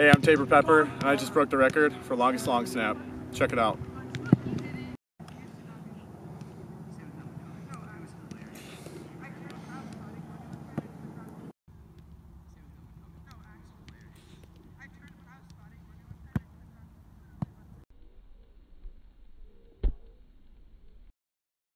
Hey, I'm Tabor Pepper, and I just broke the record for longest long snap. Check it out.